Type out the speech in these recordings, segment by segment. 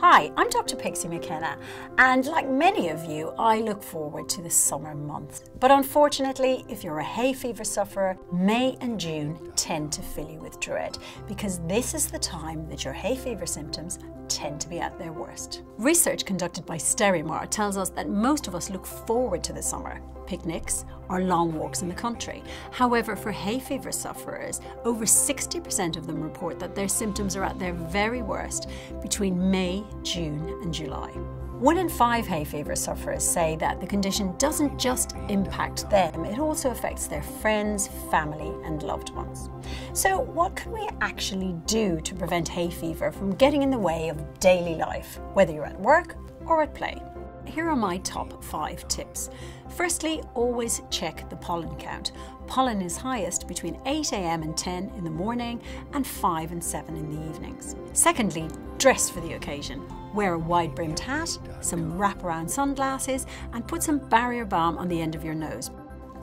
Hi, I'm Dr. Pixie McKenna, and like many of you, I look forward to the summer months. But unfortunately, if you're a hay fever sufferer, May and June tend to fill you with dread because this is the time that your hay fever symptoms tend to be at their worst. Research conducted by Sterimar tells us that most of us look forward to the summer, picnics or long walks in the country. However, for hay fever sufferers, over 60% of them report that their symptoms are at their very worst between May, June and July. One in five hay fever sufferers say that the condition doesn't just impact them, it also affects their friends, family, and loved ones. So, what can we actually do to prevent hay fever from getting in the way of daily life, whether you're at work or at play? Here are my top five tips. Firstly, always check the pollen count. Pollen is highest between 8am and 10 in the morning and 5 and 7 in the evenings. Secondly, dress for the occasion. Wear a wide brimmed hat, some wraparound sunglasses, and put some barrier balm on the end of your nose.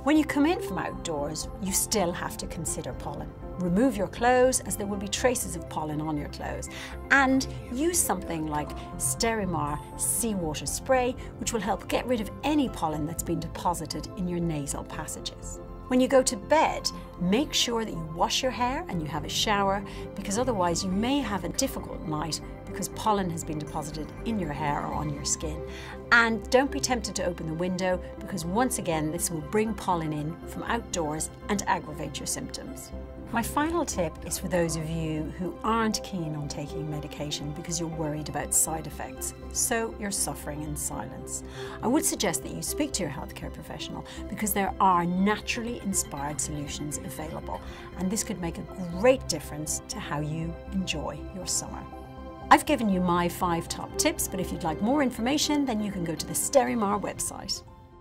When you come in from outdoors, you still have to consider pollen. Remove your clothes as there will be traces of pollen on your clothes and use something like Sterimar seawater spray which will help get rid of any pollen that's been deposited in your nasal passages. When you go to bed, make sure that you wash your hair and you have a shower because otherwise you may have a difficult night because pollen has been deposited in your hair or on your skin. And don't be tempted to open the window because once again this will bring pollen in from outdoors and aggravate your symptoms. My final tip is for those of you who aren't keen on taking medication because you're worried about side effects, so you're suffering in silence. I would suggest that you speak to your healthcare professional because there are naturally inspired solutions available, and this could make a great difference to how you enjoy your summer. I've given you my five top tips, but if you'd like more information, then you can go to the Sterimar website.